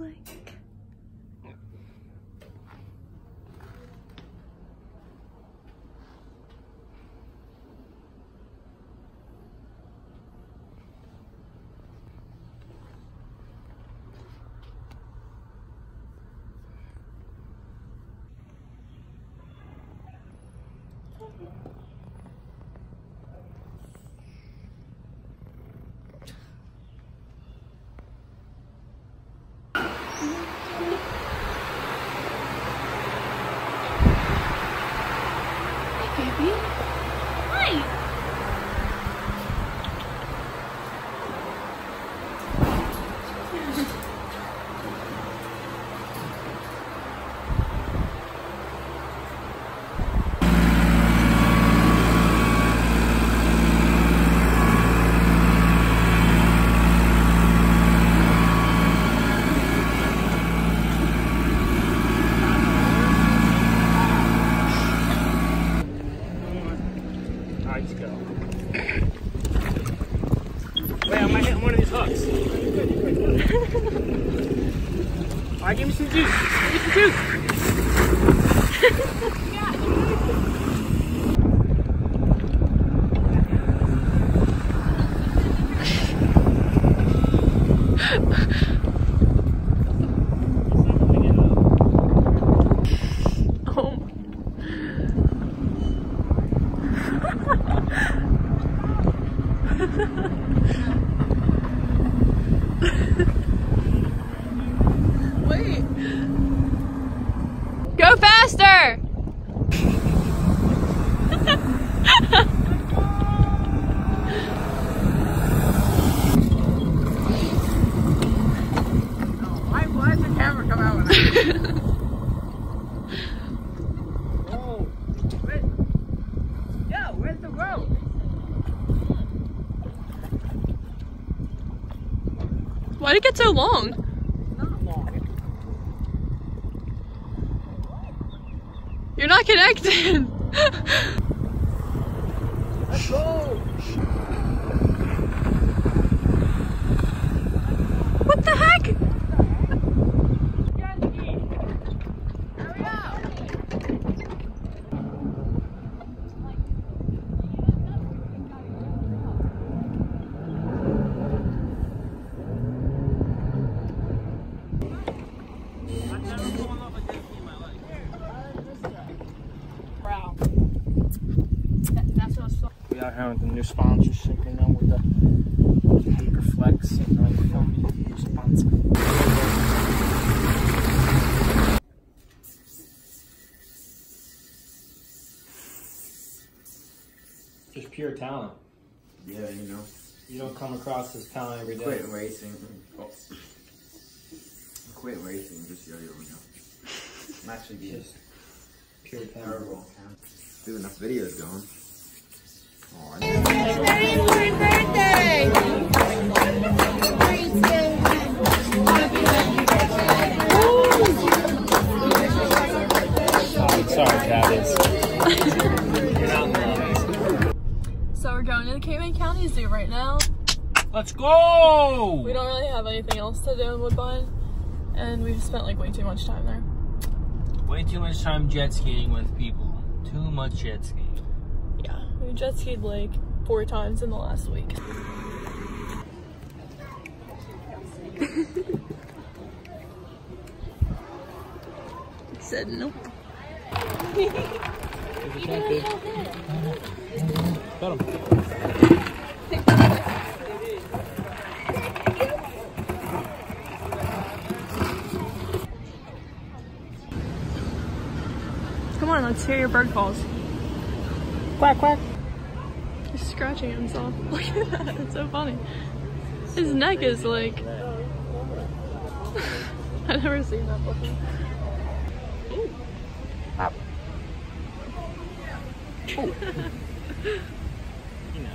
look like. Baby? E Road? Why'd it get so long? Long. You're not connected. Let's go. what the heck? Hurry up. Wow. That, that's what it's We out here with the new sponsorship, you know, with the Haker Flex and like filming new sponsor. Just pure talent. Yeah, you know. You don't come across this talent every day. Quit racing. Oh. Quit racing, just yo yo now. I'm actually being Just pure talent. terrible. Dude, enough videos going. So we're going to the Cape May County Zoo right now. Let's go! We don't really have anything else to do in Woodbine, and we've spent like way too much time there. Way too much time jet skiing with people. Too much jet skiing. Yeah, we jet skied like four times in the last week. Said nope. Got him. Come on, let's hear your bird calls. Quack, quack. Scratching himself. Look at that, it's so funny. His neck is like. I've never seen that before. You know.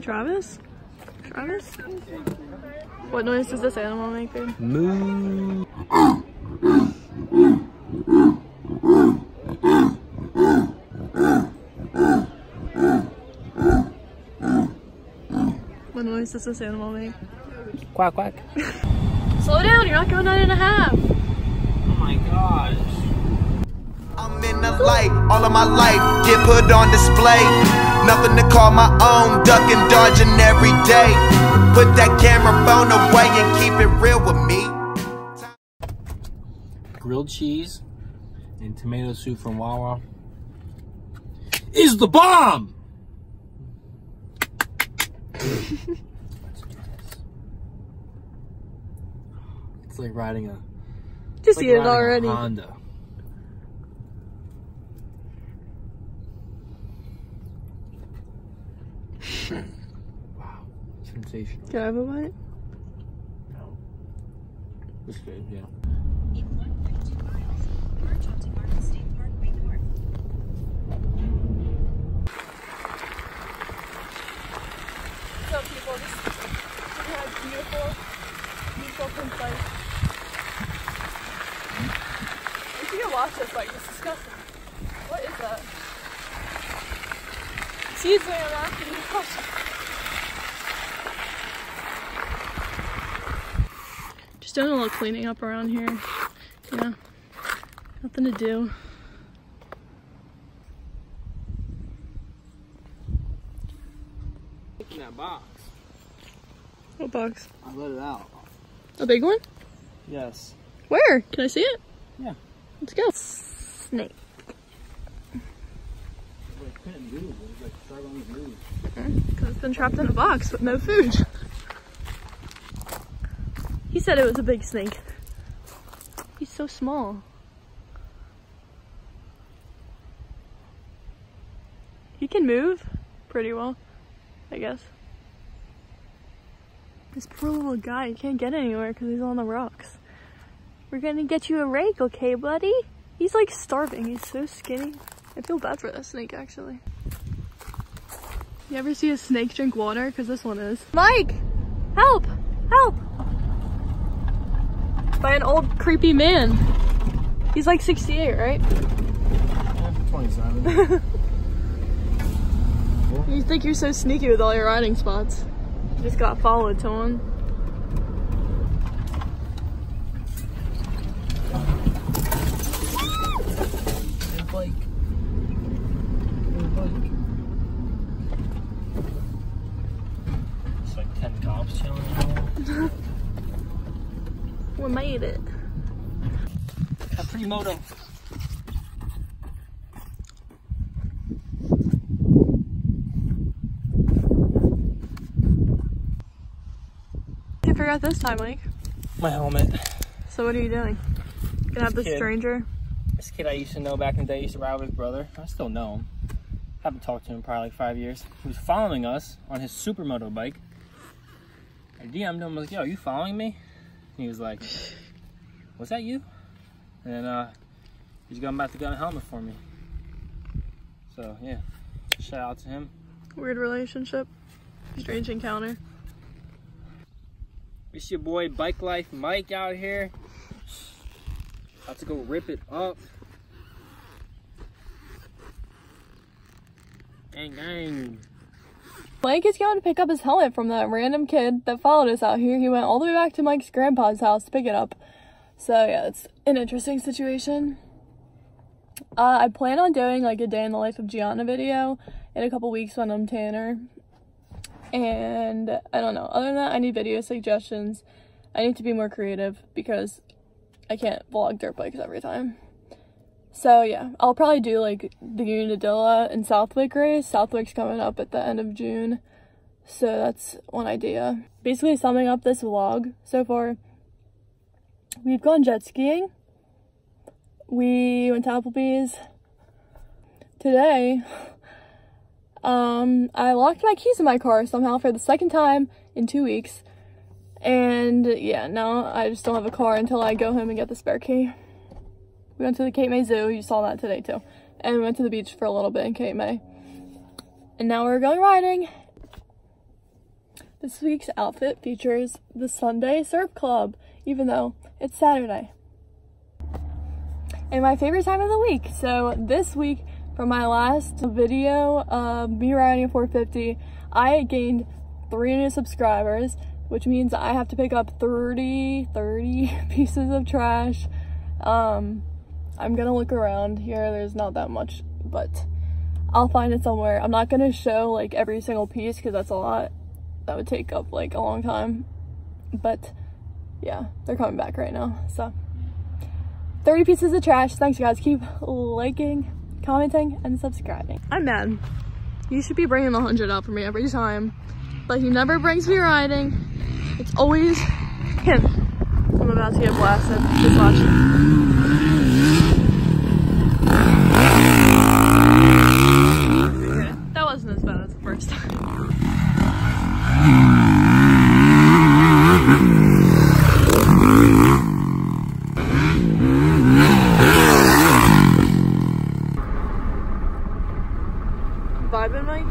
Travis? Honest? What noise does this animal make, babe? Moo. What noise does this animal make? Quack, quack. Slow down, you're not going nine and a half. Oh my gosh. I'm in the light all of my life get put on display. Nothing to call my own, ducking, dodging every day. Put that camera phone away and keep it real with me. Grilled cheese and tomato soup from Wawa is the bomb! Let's do this. It's like riding a Just like eat it riding a already. Honda. wow, sensational. Can I have a bite? No, it's good. Yeah. In 1.2 miles, merge onto Garden State Parkway North. What's people? This we had beautiful, beautiful pink bike. If you can watch this bike, it's disgusting. What is that? Seeds laying around. Can you watch it? Just doing a little cleaning up around here. Yeah. Nothing to do. In that box. What box? I let it out. A big one? Yes. Where? Can I see it? Yeah. Let's go. Snake. I couldn't move. It was like struggling to move. Because it's been trapped in a box with no food. He said it was a big snake. He's so small. He can move pretty well, I guess. This poor little guy, he can't get anywhere because he's on the rocks. We're gonna get you a rake, okay, buddy? He's like starving. He's so skinny. I feel bad for that snake, actually. You ever see a snake drink water? Because this one is. Mike! Help! Help! By an old creepy man. He's like 68, right? Yeah, 27. You think you're so sneaky with all your riding spots. You just got followed to one. Hey, Blake. Hey, Blake. It's like 10 cops chilling out. We made it. A free moto. You forgot this time, Mike. My helmet. So what are you doing? Gonna have This this kid. stranger? This kid I used to know back in the day used to ride with his brother. I still know him. Haven't talked to him probably like five years. He was following us on his supermoto bike. I DM'd him, I was like, yo, are you following me? He was like, was that you? And then uh, he's going back to get a helmet for me. So yeah, shout out to him. Weird relationship. Strange encounter. It's your boy Bike Life Mike out here. About to go rip it up. Gang gang. Mike is going to pick up his helmet from that random kid that followed us out here. He went all the way back to Mike's grandpa's house to pick it up. So yeah, it's an interesting situation. Uh, I plan on doing like a day in the life of Jianna video in a couple weeks when I'm Tanner. And I don't know. Other than that, I need video suggestions. I need to be more creative because I can't vlog dirt bikes every time. So yeah, I'll probably do like the Unadilla and Southwick race. Southwick's coming up at the end of June. So that's one idea. Basically summing up this vlog so far. We've gone jet skiing. We went to Applebee's. Today, um, I locked my keys in my car somehow for the second time in two weeks. And yeah, now I just don't have a car until I go home and get the spare key. We went to the Cape May Zoo. You saw that today too. And we went to the beach for a little bit in Cape May. And now we're going riding. This week's outfit features the Sunday Surf Club, even though it's Saturday. And my favorite time of the week. So this week, from my last video of me riding a 450, I gained three new subscribers, which means I have to pick up 30, 30 pieces of trash. Um, I'm gonna look around here. There's not that much, but I'll find it somewhere. I'm not gonna show like every single piece because that's a lot. That would take up like a long time. But yeah, they're coming back right now. So 30 pieces of trash. Thanks guys. Keep liking, commenting, and subscribing. I'm mad. You should be bringing the 100 out for me every time. But he never brings me riding. It's always him. I'm about to get blasted. Just watch. Okay, that wasn't as bad as the first time. Vibing, Mike?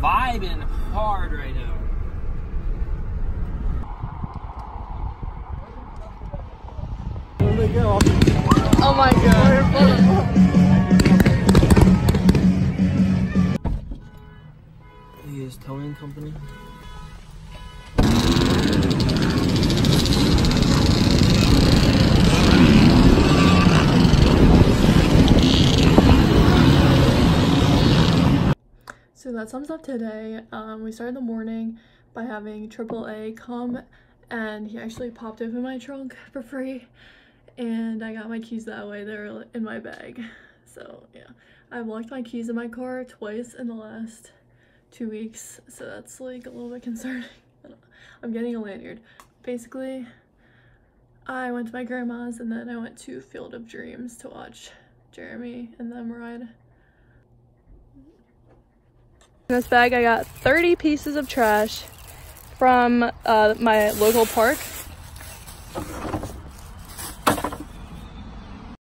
Vibing hard right now. Oh my god. He is towing company. That sums up today. Um, we started the morning by having AAA come and he actually popped open my trunk for free and I got my keys that way. They're in my bag. So yeah, I've locked my keys in my car twice in the last two weeks. So that's like a little bit concerning. I'm getting a lanyard. Basically, I went to my grandma's and then I went to Field of Dreams to watch Jeremy and them ride. In this bag, I got 30 pieces of trash from uh, my local park